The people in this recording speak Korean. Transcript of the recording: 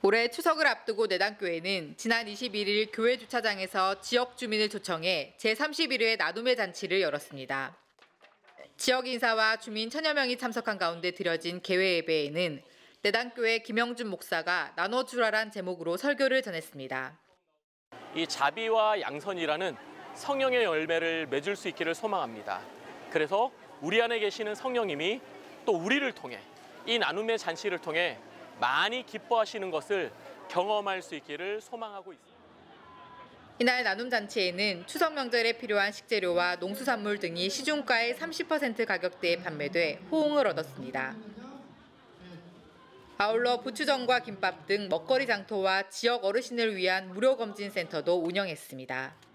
올해 추석을 앞두고 내당교회는 지난 21일 교회 주차장에서 지역 주민을 초청해 제31회 나눔의 잔치를 열었습니다. 지역 인사와 주민 천여 명이 참석한 가운데 드려진 개회 예배에는 내당교회 김영준 목사가 나눠주라란 제목으로 설교를 전했습니다. 이 자비와 양선이라는 성령의 열매를 맺을 수 있기를 소망합니다. 그래서 우리 안에 계시는 성령님이 또 우리를 통해 이 나눔의 잔치를 통해 많이 기뻐하시는 것을 경험할 수 있기를 소망하고 있습니다. 이날 나눔 잔치에는 추석 명절에 필요한 식재료와 농수산물 등이 시중가의 30% 가격대에 판매돼 호응을 얻었습니다. 아울러 부추전과 김밥 등 먹거리 장터와 지역 어르신을 위한 무료 검진 센터도 운영했습니다.